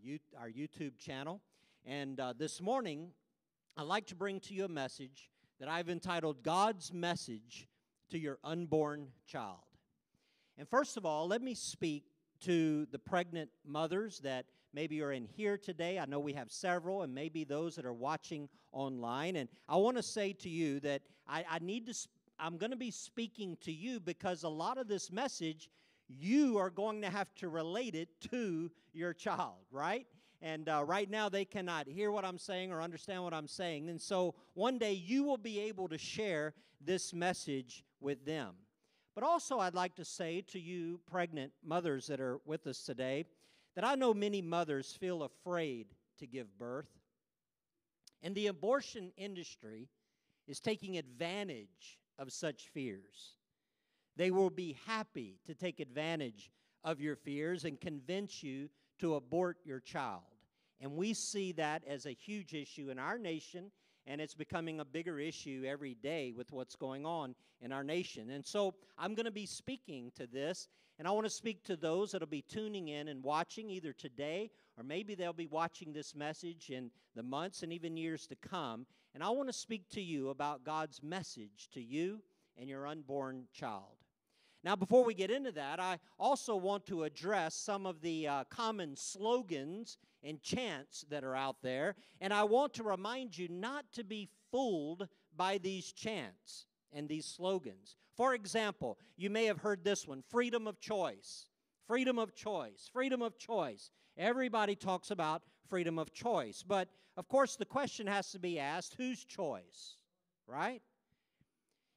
you, our YouTube channel. And uh, this morning, I'd like to bring to you a message that I've entitled God's Message to Your Unborn Child. And first of all, let me speak to the pregnant mothers that maybe are in here today. I know we have several, and maybe those that are watching online. And I want to say to you that I, I need to, I'm going to be speaking to you because a lot of this message you are going to have to relate it to your child, right? And uh, right now, they cannot hear what I'm saying or understand what I'm saying. And so one day, you will be able to share this message with them. But also, I'd like to say to you, pregnant mothers that are with us today, that I know many mothers feel afraid to give birth. And the abortion industry is taking advantage of such fears. They will be happy to take advantage of your fears and convince you to abort your child. And we see that as a huge issue in our nation, and it's becoming a bigger issue every day with what's going on in our nation. And so I'm going to be speaking to this, and I want to speak to those that'll be tuning in and watching either today or maybe they'll be watching this message in the months and even years to come. And I want to speak to you about God's message to you and your unborn child. Now, before we get into that, I also want to address some of the uh, common slogans and chants that are out there. And I want to remind you not to be fooled by these chants and these slogans. For example, you may have heard this one freedom of choice, freedom of choice, freedom of choice. Everybody talks about freedom of choice. But of course, the question has to be asked whose choice, right?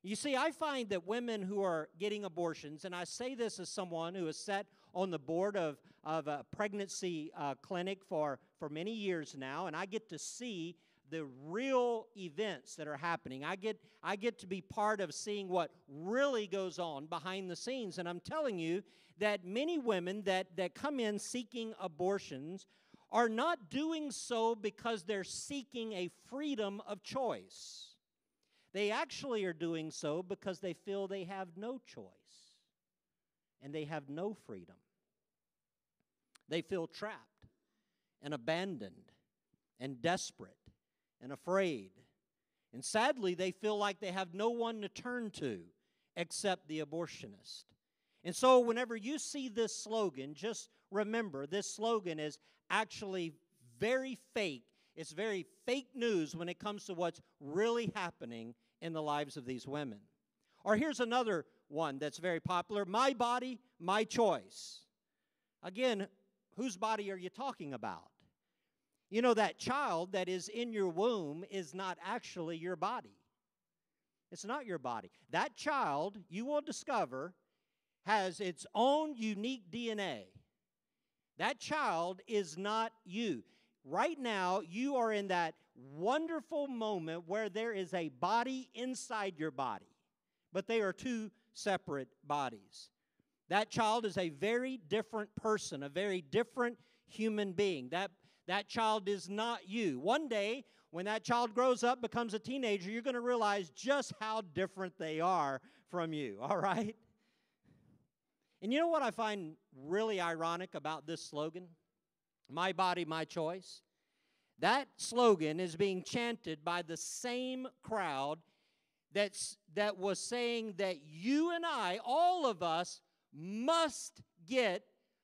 You see, I find that women who are getting abortions, and I say this as someone who has sat on the board of, of a pregnancy uh, clinic for, for many years now, and I get to see the real events that are happening. I get, I get to be part of seeing what really goes on behind the scenes. And I'm telling you that many women that, that come in seeking abortions are not doing so because they're seeking a freedom of choice. They actually are doing so because they feel they have no choice and they have no freedom. They feel trapped and abandoned and desperate and afraid. And sadly, they feel like they have no one to turn to except the abortionist. And so, whenever you see this slogan, just remember this slogan is actually very fake. It's very fake news when it comes to what's really happening in the lives of these women. Or here's another one that's very popular My body, my choice. Again, whose body are you talking about? You know, that child that is in your womb is not actually your body. It's not your body. That child, you will discover, has its own unique DNA. That child is not you. Right now, you are in that wonderful moment where there is a body inside your body, but they are two separate bodies. That child is a very different person, a very different human being. That, that child is not you. One day, when that child grows up, becomes a teenager, you're going to realize just how different they are from you, all right? And you know what I find really ironic about this slogan? My body, my choice. That slogan is being chanted by the same crowd that's, that was saying that you and I, all of us, must get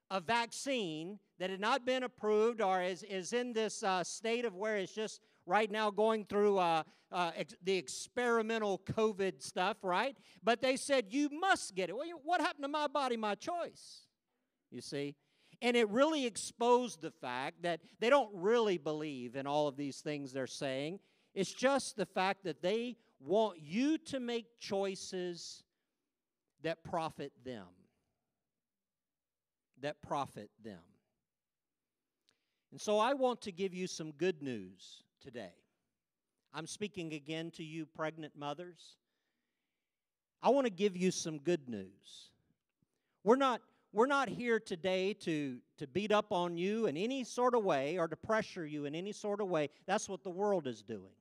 a vaccine that had not been approved or is, is in this uh, state of where it's just right now going through uh, uh, ex- the experimental COVID stuff, right? But they said, you must get it. Well, what happened to my body, my choice? You see? And it really exposed the fact that they don't really believe in all of these things they're saying. It's just the fact that they want you to make choices that profit them. That profit them. And so I want to give you some good news today. I'm speaking again to you, pregnant mothers. I want to give you some good news. We're not we're not here today to, to beat up on you in any sort of way or to pressure you in any sort of way. That's what the world is doing.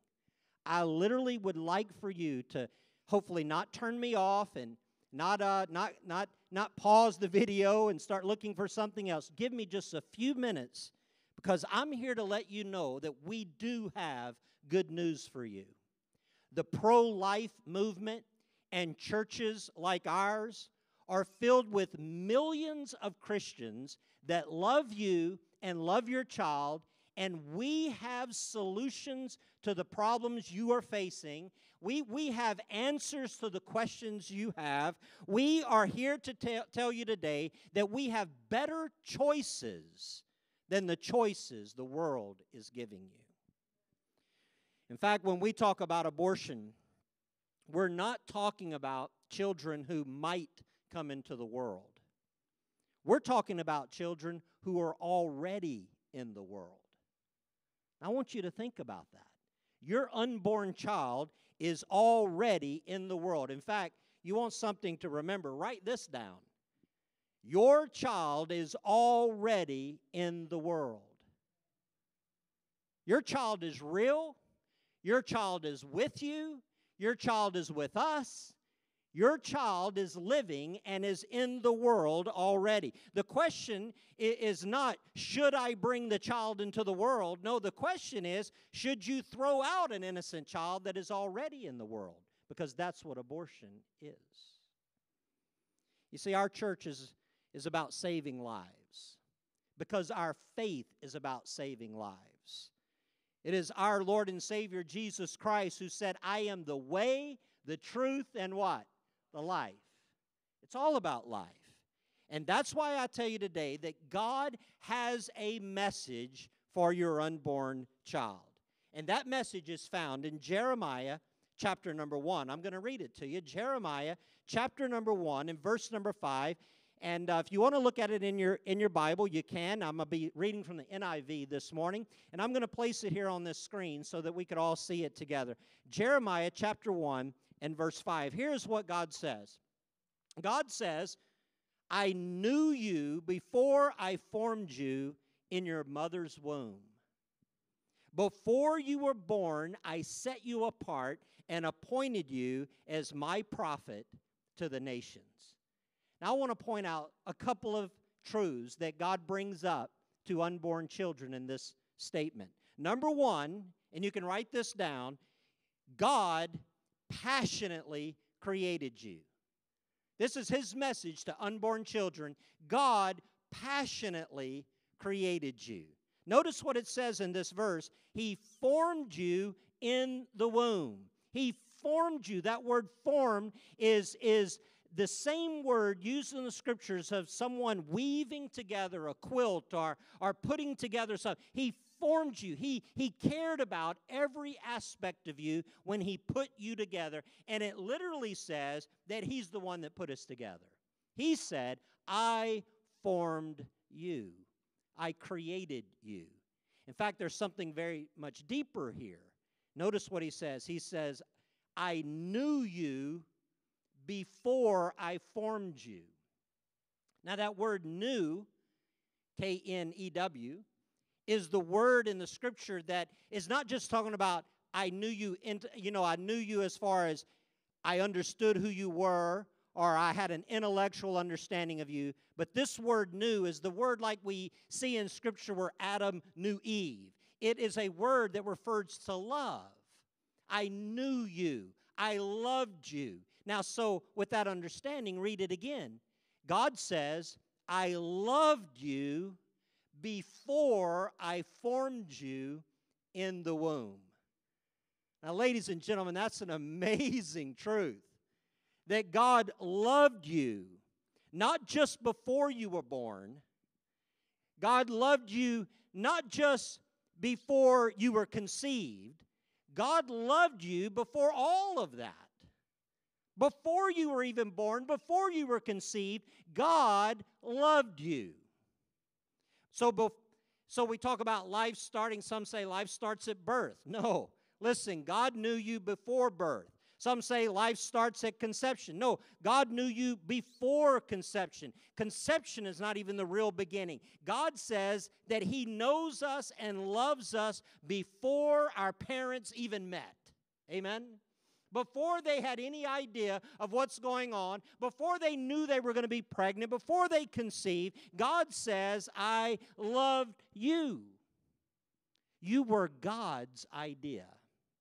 I literally would like for you to hopefully not turn me off and not, uh, not, not, not pause the video and start looking for something else. Give me just a few minutes because I'm here to let you know that we do have good news for you. The pro life movement and churches like ours are filled with millions of Christians that love you and love your child, and we have solutions to the problems you are facing. We, we have answers to the questions you have. We are here to tell, tell you today that we have better choices than the choices the world is giving you. In fact, when we talk about abortion, we're not talking about children who might come into the world. We're talking about children who are already in the world. I want you to think about that. Your unborn child is already in the world. In fact, you want something to remember, write this down. Your child is already in the world. Your child is real. Your child is with you. Your child is with us. Your child is living and is in the world already. The question is not, should I bring the child into the world? No, the question is, should you throw out an innocent child that is already in the world? Because that's what abortion is. You see, our church is is about saving lives because our faith is about saving lives. It is our Lord and Savior Jesus Christ who said, I am the way, the truth, and what? The life. It's all about life. And that's why I tell you today that God has a message for your unborn child. And that message is found in Jeremiah chapter number 1. I'm going to read it to you. Jeremiah chapter number 1 and verse number 5. And uh, if you want to look at it in your in your Bible, you can. I'm going to be reading from the NIV this morning, and I'm going to place it here on this screen so that we could all see it together. Jeremiah chapter 1 and verse 5. Here's what God says. God says, "I knew you before I formed you in your mother's womb. Before you were born, I set you apart and appointed you as my prophet to the nations." Now, I want to point out a couple of truths that God brings up to unborn children in this statement. Number one, and you can write this down God passionately created you. This is his message to unborn children. God passionately created you. Notice what it says in this verse He formed you in the womb. He formed you. That word formed is, is the same word used in the scriptures of someone weaving together a quilt or, or putting together something. He formed you. He, he cared about every aspect of you when He put you together. And it literally says that He's the one that put us together. He said, I formed you, I created you. In fact, there's something very much deeper here. Notice what He says. He says, I knew you before I formed you. Now, that word knew, K N E W, is the word in the scripture that is not just talking about I knew you, in, you know, I knew you as far as I understood who you were or I had an intellectual understanding of you. But this word knew is the word like we see in scripture where Adam knew Eve. It is a word that refers to love. I knew you. I loved you. Now, so with that understanding, read it again. God says, I loved you before I formed you in the womb. Now, ladies and gentlemen, that's an amazing truth that God loved you not just before you were born, God loved you not just before you were conceived, God loved you before all of that. Before you were even born, before you were conceived, God loved you. So, bef- so we talk about life starting. Some say life starts at birth. No. Listen, God knew you before birth. Some say life starts at conception. No, God knew you before conception. Conception is not even the real beginning. God says that He knows us and loves us before our parents even met. Amen? Before they had any idea of what's going on, before they knew they were going to be pregnant, before they conceived, God says, I loved you. You were God's idea.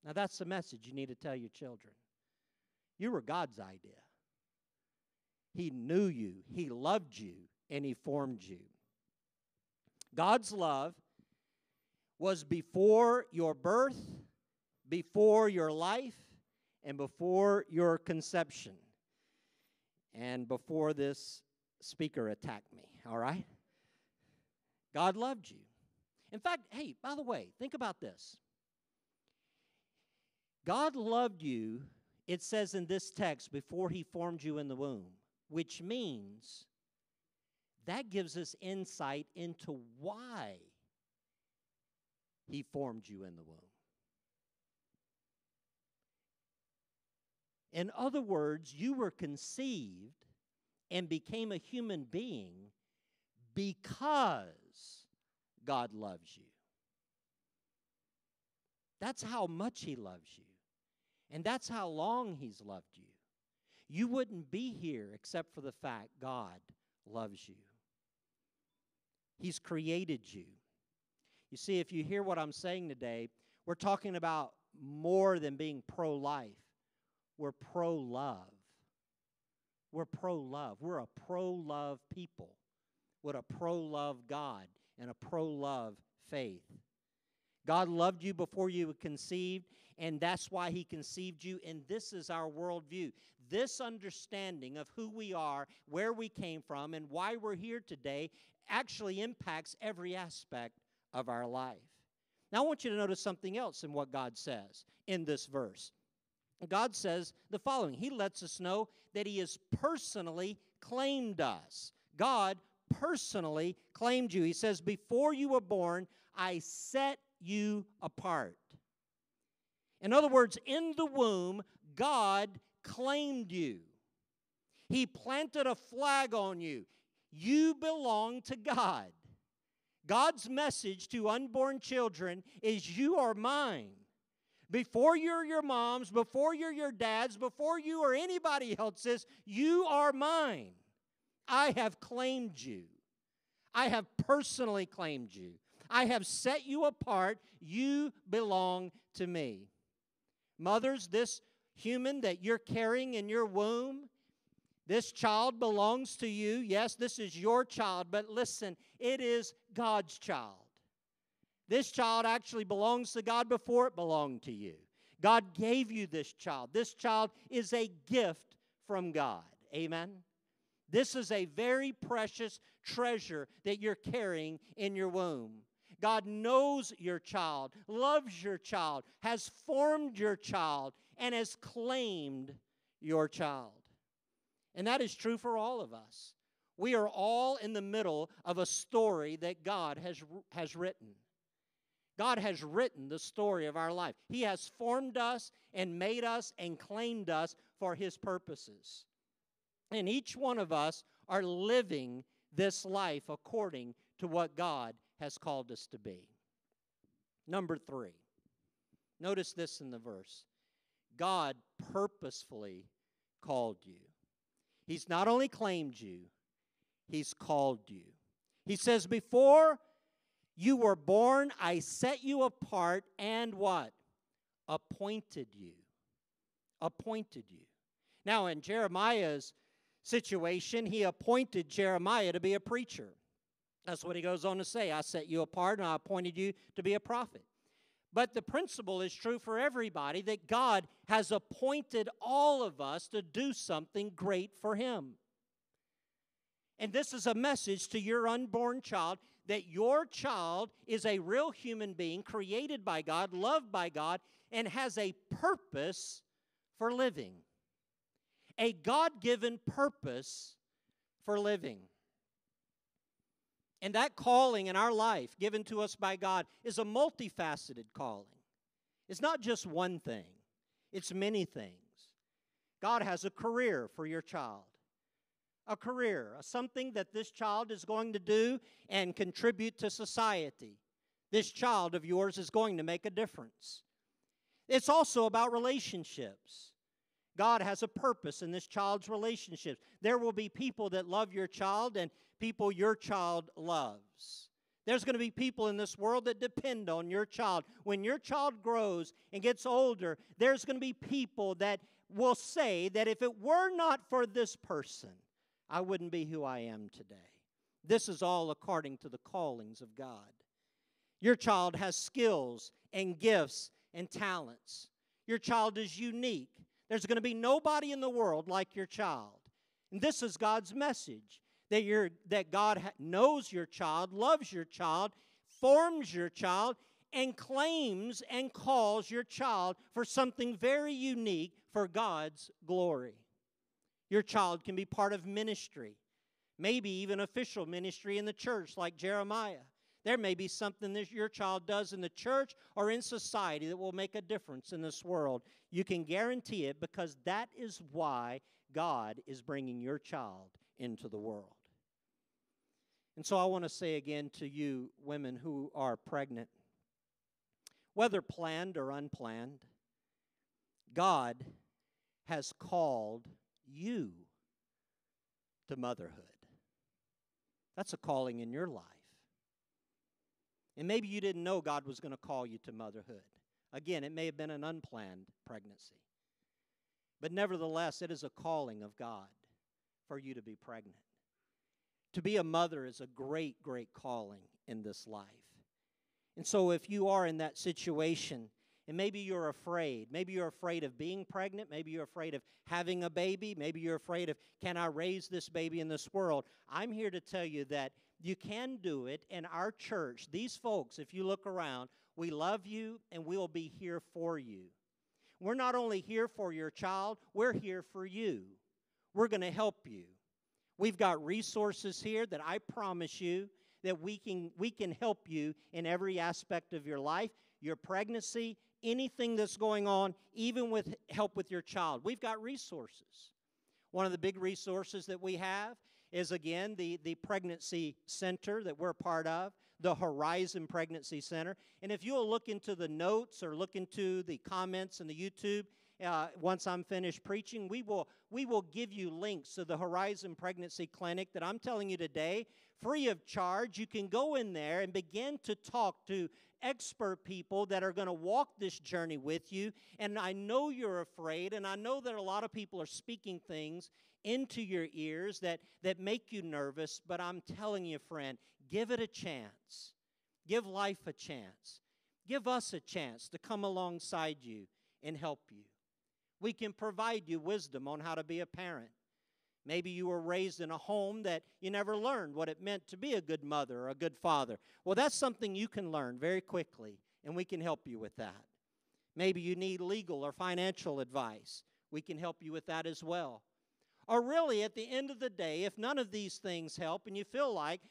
Now, that's the message you need to tell your children. You were God's idea. He knew you, He loved you, and He formed you. God's love was before your birth, before your life, and before your conception, and before this speaker attacked me, all right? God loved you. In fact, hey, by the way, think about this. God loved you, it says in this text, before he formed you in the womb, which means that gives us insight into why he formed you in the womb. In other words, you were conceived and became a human being because God loves you. That's how much He loves you. And that's how long He's loved you. You wouldn't be here except for the fact God loves you. He's created you. You see, if you hear what I'm saying today, we're talking about more than being pro life, we're pro love. We're pro love. We're a pro love people with a pro love God and a pro love faith. God loved you before you were conceived, and that's why He conceived you. And this is our worldview. This understanding of who we are, where we came from, and why we're here today actually impacts every aspect of our life. Now, I want you to notice something else in what God says in this verse. God says the following He lets us know that He has personally claimed us. God personally claimed you. He says, Before you were born, I set you apart. In other words, in the womb, God claimed you. He planted a flag on you. You belong to God. God's message to unborn children is You are mine. Before you're your mom's, before you're your dad's, before you or anybody else's, you are mine. I have claimed you. I have personally claimed you. I have set you apart. You belong to me. Mothers, this human that you're carrying in your womb, this child belongs to you. Yes, this is your child, but listen, it is God's child. This child actually belongs to God before it belonged to you. God gave you this child. This child is a gift from God. Amen. This is a very precious treasure that you're carrying in your womb. God knows your child, loves your child, has formed your child, and has claimed your child. And that is true for all of us. We are all in the middle of a story that God has, has written. God has written the story of our life. He has formed us and made us and claimed us for His purposes. And each one of us are living this life according to what God has called us to be. Number three, notice this in the verse God purposefully called you. He's not only claimed you, He's called you. He says, Before you were born, I set you apart and what? Appointed you. Appointed you. Now, in Jeremiah's situation, he appointed Jeremiah to be a preacher. That's what he goes on to say. I set you apart and I appointed you to be a prophet. But the principle is true for everybody that God has appointed all of us to do something great for him. And this is a message to your unborn child that your child is a real human being created by God, loved by God, and has a purpose for living a God given purpose for living. And that calling in our life, given to us by God, is a multifaceted calling. It's not just one thing, it's many things. God has a career for your child, a career, something that this child is going to do and contribute to society. This child of yours is going to make a difference. It's also about relationships. God has a purpose in this child's relationships. There will be people that love your child and people your child loves. There's going to be people in this world that depend on your child. When your child grows and gets older, there's going to be people that will say that if it were not for this person, I wouldn't be who I am today. This is all according to the callings of God. Your child has skills and gifts and talents. Your child is unique. There's going to be nobody in the world like your child. And this is God's message that, you that God knows your child, loves your child, forms your child, and claims and calls your child for something very unique for God's glory. Your child can be part of ministry, maybe even official ministry in the church, like Jeremiah. There may be something that your child does in the church or in society that will make a difference in this world. You can guarantee it because that is why God is bringing your child into the world. And so I want to say again to you, women who are pregnant, whether planned or unplanned, God has called you to motherhood. That's a calling in your life. And maybe you didn't know God was going to call you to motherhood. Again, it may have been an unplanned pregnancy. But nevertheless, it is a calling of God for you to be pregnant. To be a mother is a great, great calling in this life. And so, if you are in that situation, and maybe you're afraid, maybe you're afraid of being pregnant, maybe you're afraid of having a baby, maybe you're afraid of, can I raise this baby in this world? I'm here to tell you that you can do it. In our church, these folks, if you look around, we love you and we will be here for you. We're not only here for your child, we're here for you. We're going to help you. We've got resources here that I promise you that we can we can help you in every aspect of your life, your pregnancy, anything that's going on, even with help with your child. We've got resources. One of the big resources that we have is again the, the pregnancy center that we're part of the Horizon Pregnancy Center. And if you'll look into the notes or look into the comments in the YouTube, uh, once I'm finished preaching, we will, we will give you links to the Horizon Pregnancy Clinic that I'm telling you today, free of charge. You can go in there and begin to talk to expert people that are going to walk this journey with you. And I know you're afraid, and I know that a lot of people are speaking things into your ears that, that make you nervous, but I'm telling you, friend, Give it a chance. Give life a chance. Give us a chance to come alongside you and help you. We can provide you wisdom on how to be a parent. Maybe you were raised in a home that you never learned what it meant to be a good mother or a good father. Well, that's something you can learn very quickly, and we can help you with that. Maybe you need legal or financial advice. We can help you with that as well. Or really, at the end of the day, if none of these things help and you feel like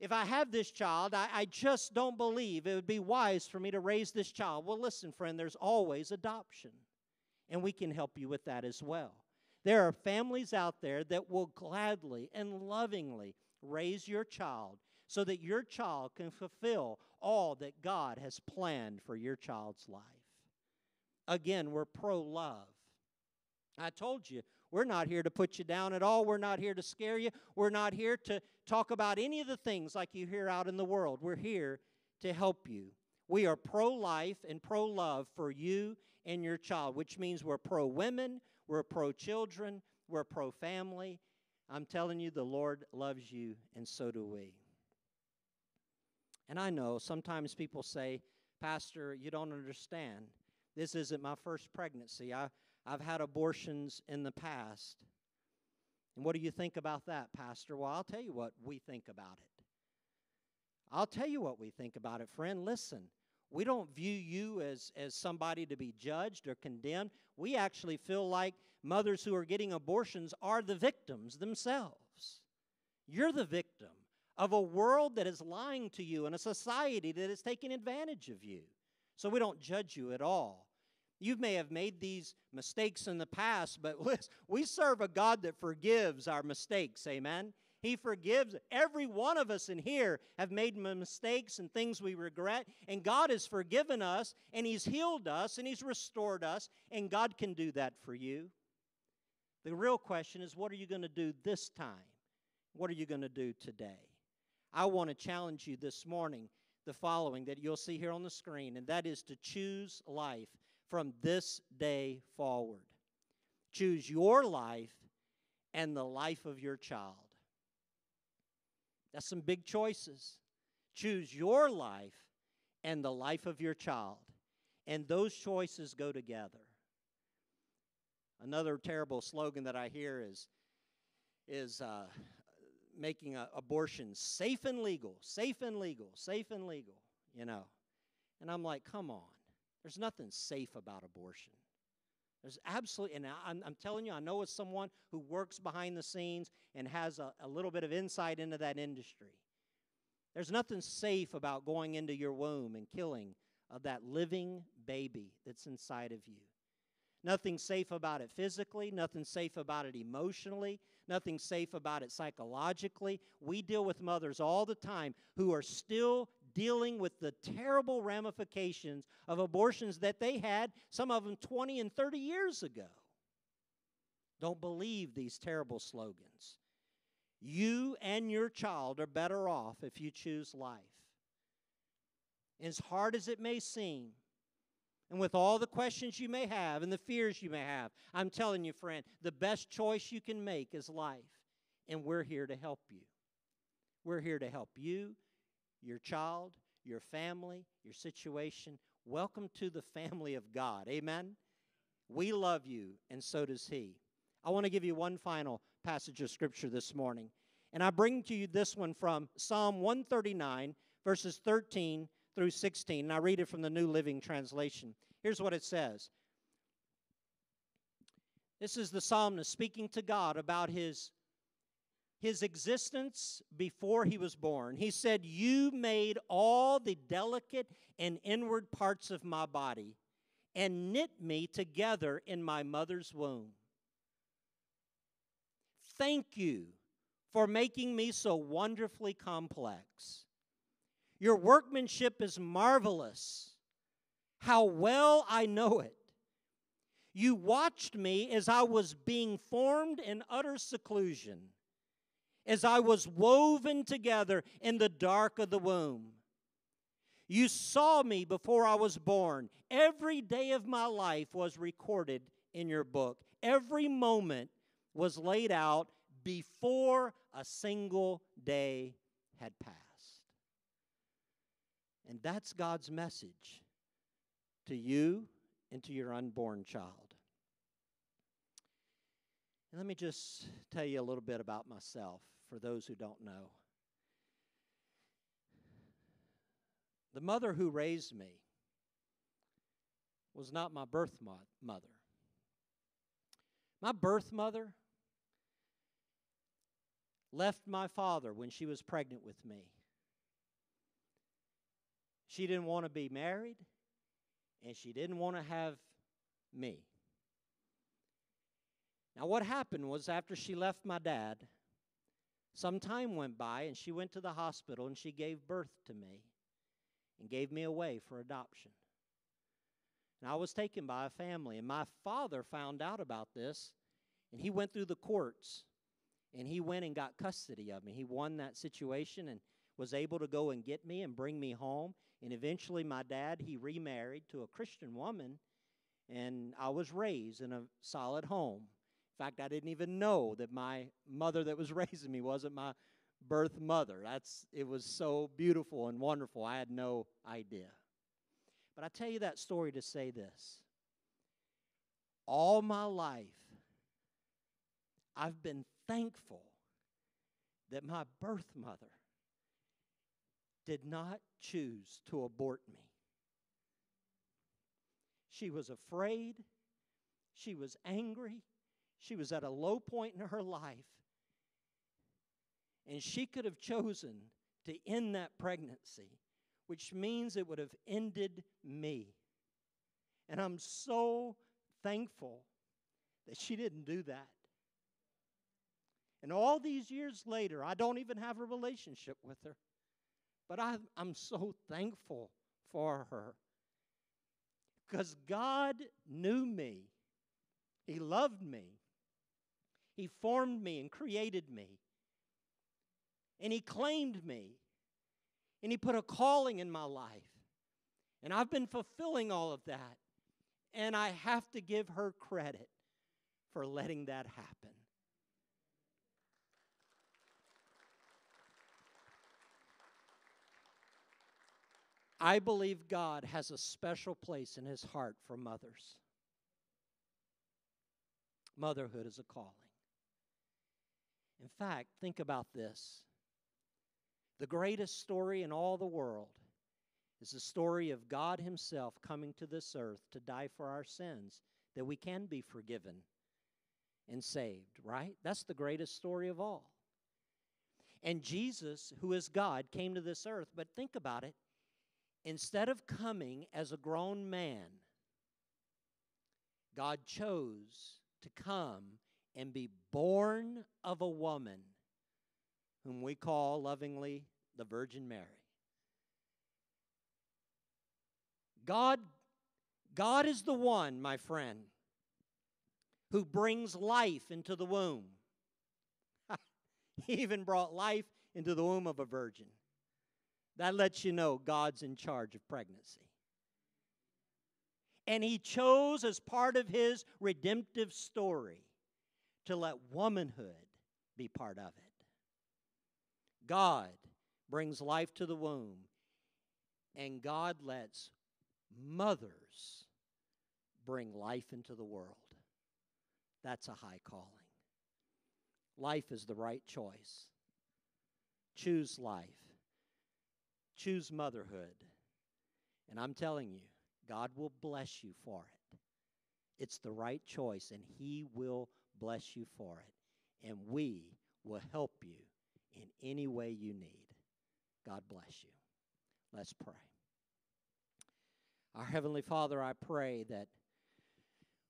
if I have this child, I, I, just don't believe it would be wise for me to raise this child. Well, listen, friend, there's always adoption, and we can help you with that as well. There are families out there that will gladly and lovingly raise your child so that your child can fulfill all that God has planned for your child's life. Again, we're pro love. I told you, we're not here to put you down at all. We're not here to scare you. We're not here to talk about any of the things like you hear out in the world. We're here to help you. We are pro life and pro love for you and your child, which means we're pro women, we're pro children, we're pro family. I'm telling you, the Lord loves you, and so do we. And I know sometimes people say, Pastor, you don't understand. This isn't my first pregnancy. I, I've had abortions in the past. And what do you think about that, Pastor? Well, I'll tell you what we think about it. I'll tell you what we think about it, friend. Listen, we don't view you as, as somebody to be judged or condemned. We actually feel like mothers who are getting abortions are the victims themselves. You're the victim of a world that is lying to you and a society that is taking advantage of you. So we don't judge you at all. You may have made these mistakes in the past, but we serve a God that forgives our mistakes. Amen. He forgives. Every one of us in here have made mistakes and things we regret, and God has forgiven us, and He's healed us, and He's restored us, and God can do that for you. The real question is what are you going to do this time? What are you going to do today? I want to challenge you this morning the following that you'll see here on the screen, and that is to choose life from this day forward. Choose your life and the life of your child. That's some big choices. Choose your life and the life of your child. And those choices go together. Another terrible slogan that I hear is, is uh, making abortion safe and legal, safe and legal, safe and legal, you know. And I'm like, come on. There's nothing safe about abortion. There's absolutely, and I'm, I'm, telling you, I know as someone who works behind the scenes and has a, a little bit of insight into that industry. There's nothing safe about going into your womb and killing of that living baby that's inside of you. Nothing safe about it physically, nothing safe about it emotionally, nothing safe about it psychologically. We deal with mothers all the time who are still dealing with the terrible ramifications of abortions that they had, some of them 20 and 30 years ago. Don't believe these terrible slogans. You and your child are better off if you choose life. As hard as it may seem, and with all the questions you may have and the fears you may have, I'm telling you, friend, the best choice you can make is life. And we're here to help you. We're here to help you, your child, your family, your situation. Welcome to the family of God. Amen. We love you, and so does He. I want to give you one final passage of Scripture this morning. And I bring to you this one from Psalm 139, verses 13 through 16. And I read it from the New Living Translation. Here's what it says This is the psalmist speaking to God about his, his existence before he was born. He said, You made all the delicate and inward parts of my body and knit me together in my mother's womb. Thank you for making me so wonderfully complex. Your workmanship is marvelous. How well I know it. You watched me as I was being formed in utter seclusion, as I was woven together in the dark of the womb. You saw me before I was born. Every day of my life was recorded in your book. Every moment was laid out before a single day had passed. And that's God's message to you and to your unborn child. And let me just tell you a little bit about myself for those who don't know. The mother who raised me was not my birth mo- mother. My birth mother left my father when she was pregnant with me. She didn't want to be married, and she didn't want to have me. Now, what happened was after she left my dad, some time went by, and she went to the hospital and she gave birth to me and gave me away for adoption. And I was taken by a family, and my father found out about this, and he went through the courts and he went and got custody of me. He won that situation and was able to go and get me and bring me home. And eventually, my dad, he remarried to a Christian woman, and I was raised in a solid home. In fact, I didn't even know that my mother that was raising me wasn't my birth mother. That's it was so beautiful and wonderful. I had no idea. But I tell you that story to say this. All my life I've been thankful that my birth mother did not choose to abort me. She was afraid. She was angry. She was at a low point in her life. And she could have chosen to end that pregnancy, which means it would have ended me. And I'm so thankful that she didn't do that. And all these years later, I don't even have a relationship with her. But I, I'm so thankful for her. Because God knew me, He loved me, He formed me and created me, and He claimed me and He put a calling in my life. And I've been fulfilling all of that. And I have to give her credit for letting that happen. I believe God has a special place in his heart for mothers. Motherhood is a calling. In fact, think about this. The greatest story in all the world is the story of God Himself coming to this earth to die for our sins, that we can be forgiven and saved, right? That's the greatest story of all. And Jesus, who is God, came to this earth, but think about it. Instead of coming as a grown man, God chose to come and be born of a woman whom we call lovingly the Virgin Mary. God, God is the one, my friend, who brings life into the womb. he even brought life into the womb of a virgin. That lets you know God's in charge of pregnancy. And He chose as part of His redemptive story to let womanhood be part of it. God brings life to the womb, and God lets mothers bring life into the world. That's a high calling. Life is the right choice. Choose life, choose motherhood. And I'm telling you, God will bless you for it. It's the right choice, and He will bless you for it. And we will help you in any way you need. God bless you. Let's pray. Our Heavenly Father, I pray that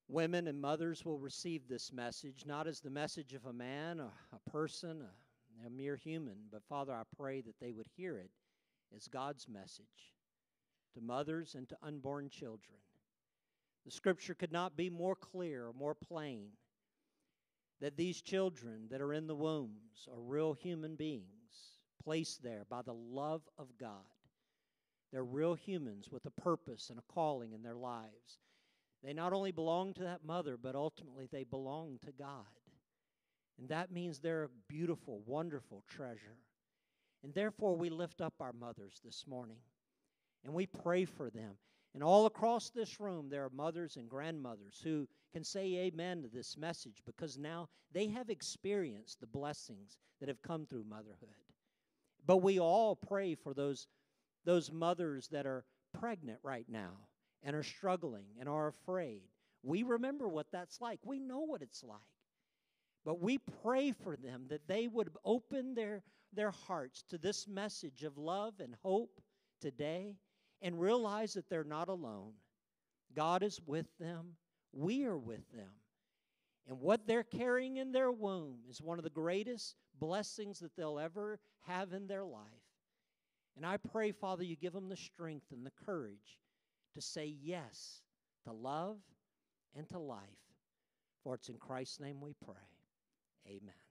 women and mothers will receive this message, not as the message of a man, a, a person, a, a mere human, but Father, I pray that they would hear it as God's message to mothers and to unborn children. The scripture could not be more clear or more plain that these children that are in the wombs are real human beings placed there by the love of God. They're real humans with a purpose and a calling in their lives. They not only belong to that mother, but ultimately they belong to God. And that means they're a beautiful, wonderful treasure. And therefore, we lift up our mothers this morning and we pray for them. And all across this room, there are mothers and grandmothers who can say amen to this message because now they have experienced the blessings that have come through motherhood. But we all pray for those those mothers that are pregnant right now and are struggling and are afraid. We remember what that's like. We know what it's like. But we pray for them that they would open their, their hearts to this message of love and hope today and realize that they're not alone. God is with them, we are with them. And what they're carrying in their womb is one of the greatest blessings that they'll ever have in their life. And I pray, Father, you give them the strength and the courage to say yes to love and to life. For it's in Christ's name we pray. Amen.